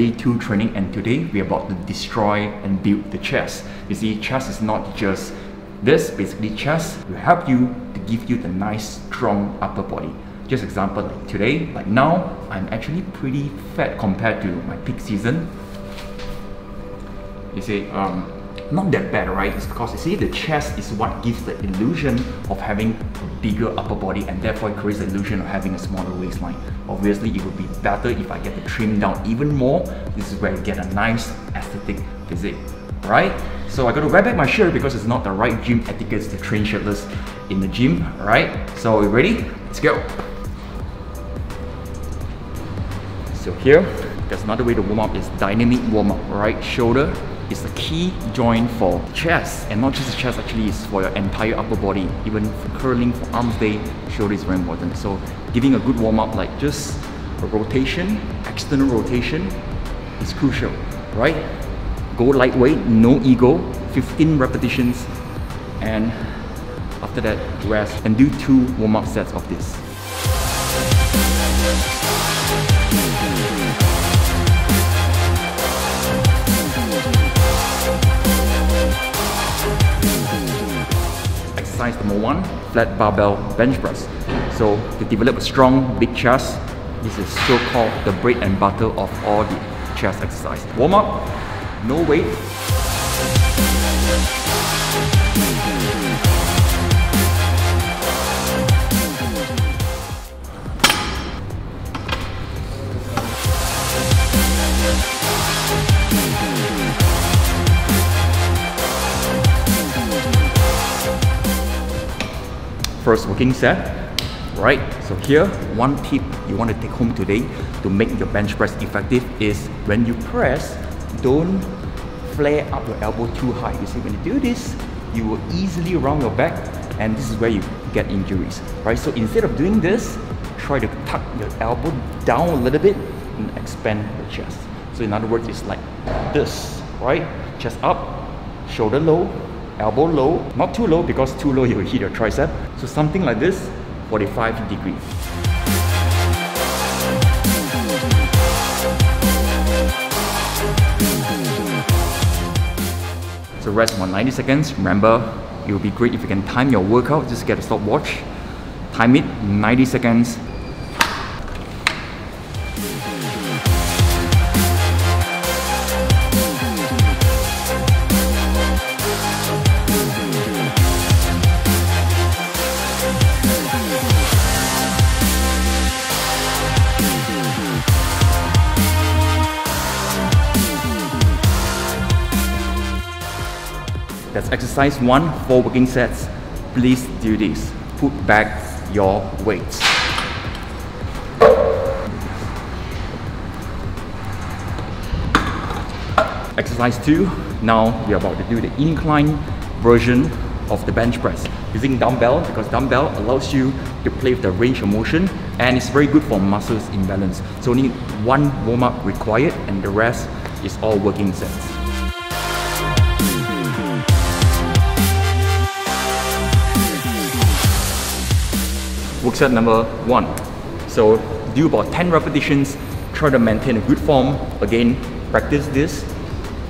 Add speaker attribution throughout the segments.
Speaker 1: Day 2 training and today we're about to destroy and build the chest. You see, chest is not just this, basically chest will help you to give you the nice strong upper body. Just example like today, like now, I'm actually pretty fat compared to my peak season. You see, um, not that bad, right? It's because you see the chest is what gives the illusion of having a bigger upper body and therefore it creates the illusion of having a smaller waistline. Obviously, it would be better if I get the trim down even more. This is where you get a nice aesthetic physique, right? So I gotta wear back my shirt because it's not the right gym etiquette to train shirtless in the gym, right? So you ready? Let's go. So here, there's another way to warm up is dynamic warm up, right? Shoulder is the key joint for chest. And not just the chest actually is for your entire upper body even for curling for arms day shoulder is very important. So giving a good warm up like just a rotation external rotation is crucial right? Go lightweight no ego 15 repetitions and after that rest and do two warm-up sets of this exercise number one, flat barbell bench press. So to develop a strong big chest, this is so-called the bread and butter of all the chest exercise. Warm up, no weight, first working set right? So here one tip you want to take home today to make your bench press effective is when you press don't flare up your elbow too high. You see when you do this you will easily round your back and this is where you get injuries right? So instead of doing this try to tuck your elbow down a little bit and expand your chest. So in other words it's like this right? Chest up shoulder low elbow low, not too low because too low you will hit your tricep. So something like this, 45 degrees. So rest for 90 seconds. Remember, it will be great if you can time your workout. Just get a stopwatch. Time it 90 seconds exercise one, four working sets. Please do this. Put back your weights. Exercise two, now we're about to do the incline version of the bench press using dumbbell because dumbbell allows you to play with the range of motion and it's very good for muscles imbalance. So only one warm up required and the rest is all working sets. Work set number one. So do about 10 repetitions, try to maintain a good form. Again, practice this.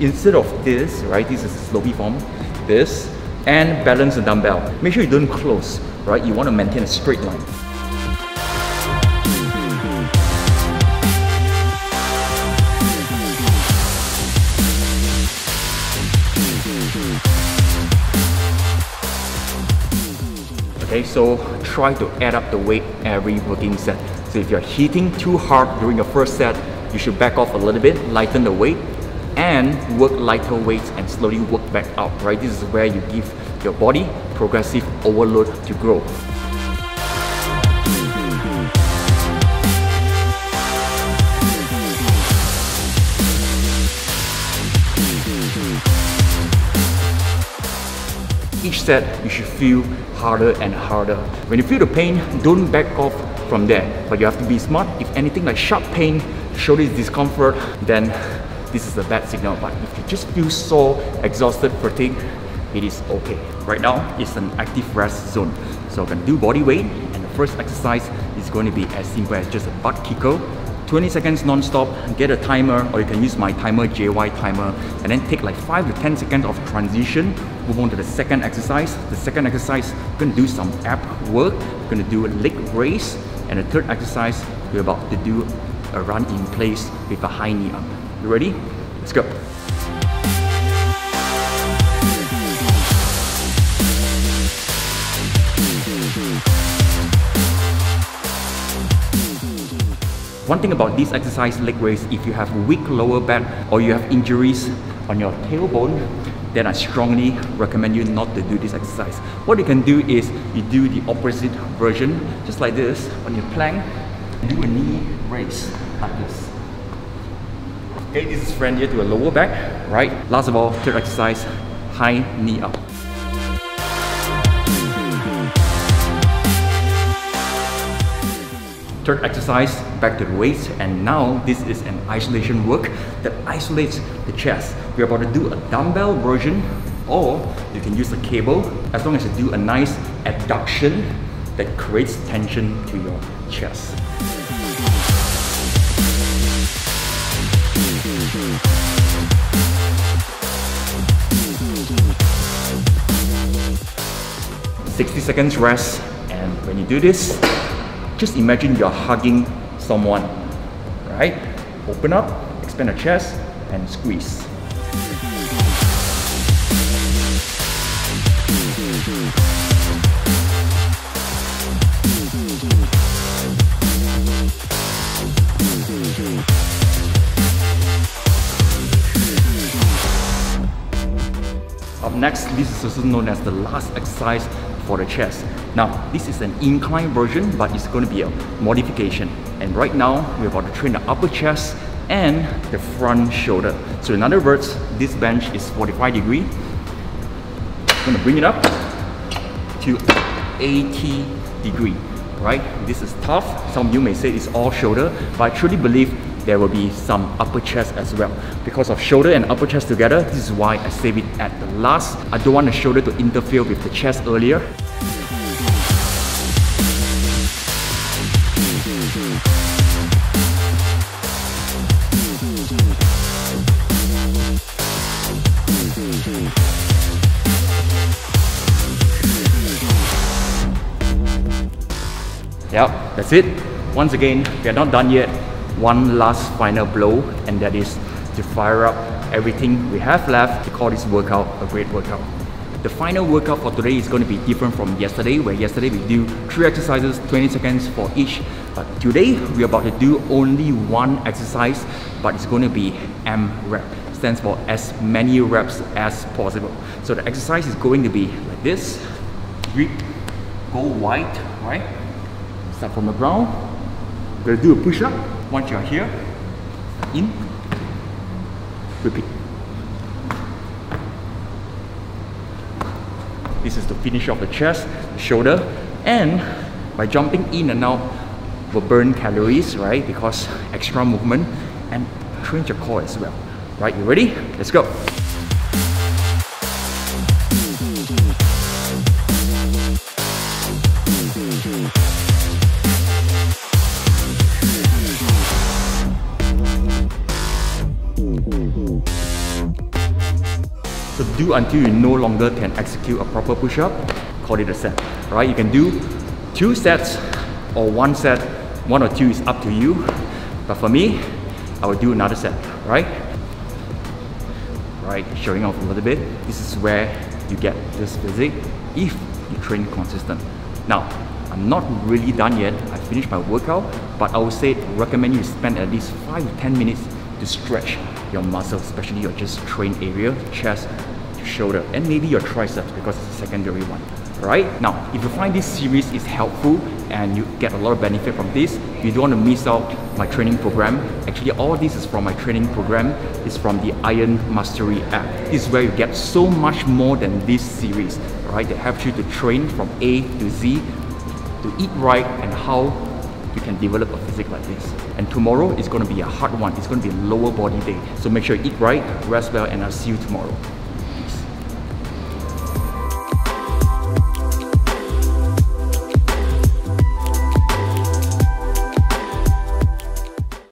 Speaker 1: Instead of this, right, this is a slopey form, this, and balance the dumbbell. Make sure you don't close, right? You want to maintain a straight line. Okay, so try to add up the weight every working set. So if you're hitting too hard during your first set, you should back off a little bit, lighten the weight, and work lighter weights and slowly work back up, right? This is where you give your body progressive overload to grow. Each set you should feel harder and harder. When you feel the pain, don't back off from there. But you have to be smart. If anything like sharp pain, shoulder discomfort, then this is a bad signal. But if you just feel sore, exhausted, fatigue, it is okay. Right now, it's an active rest zone. So I'm gonna do body weight, and the first exercise is going to be as simple as just a butt kicker 20 seconds non-stop, get a timer, or you can use my timer, JY timer, and then take like 5 to 10 seconds of transition, move on to the second exercise. The second exercise, we're gonna do some ab work, we're gonna do a leg raise, and the third exercise, we're about to do a run in place with a high knee up. You ready? Let's go. One thing about this exercise leg raise, if you have weak lower back or you have injuries on your tailbone, then I strongly recommend you not to do this exercise. What you can do is you do the opposite version, just like this, on your plank, do a knee raise, like this. Okay, this is friendlier to a lower back, right? Last of all, third exercise, high knee up. Third exercise, back to the waist, and now this is an isolation work that isolates the chest. We're about to do a dumbbell version, or you can use a cable, as long as you do a nice abduction that creates tension to your chest. Sixty seconds rest, and when you do this, just imagine you're hugging someone, right? Open up, expand the chest, and squeeze. Up next, this is also known as the last exercise for the chest. Now, this is an incline version, but it's going to be a modification. And right now, we're about to train the upper chest and the front shoulder. So in other words, this bench is 45 degree. I'm going to bring it up to 80 degree, right? This is tough. Some of you may say it's all shoulder, but I truly believe there will be some upper chest as well. Because of shoulder and upper chest together, this is why I save it at the last. I don't want the shoulder to interfere with the chest earlier. Yep, that's it. Once again, we are not done yet. One last final blow, and that is to fire up everything we have left to call this workout a great workout. The final workout for today is going to be different from yesterday, where yesterday we do three exercises, 20 seconds for each. But today we're about to do only one exercise, but it's going to be M rep. Stands for as many reps as possible. So the exercise is going to be like this. Grip, go wide, right? Start from the ground. We're gonna do a push-up. Once you're here, in, repeat. This is to finish off the chest, the shoulder, and by jumping in and out will burn calories, right? Because extra movement and train your core as well. Right, you ready? Let's go. Do until you no longer can execute a proper push-up, call it a set, right? You can do two sets or one set, one or two is up to you. But for me, I will do another set, right? Right, showing off a little bit. This is where you get this physique if you train consistent. Now, I'm not really done yet. I finished my workout, but I would say recommend you spend at least 5 to 10 minutes to stretch your muscles, especially your just train area, chest, shoulder, and maybe your triceps because it's a secondary one. Right? Now, if you find this series is helpful and you get a lot of benefit from this, you don't want to miss out my training program. Actually, all this is from my training program. It's from the Iron Mastery app. This is where you get so much more than this series, right? That helps you to train from A to Z, to eat right and how you can develop a physique like this. And tomorrow is going to be a hard one. It's going to be a lower body day. So make sure you eat right, rest well, and I'll see you tomorrow.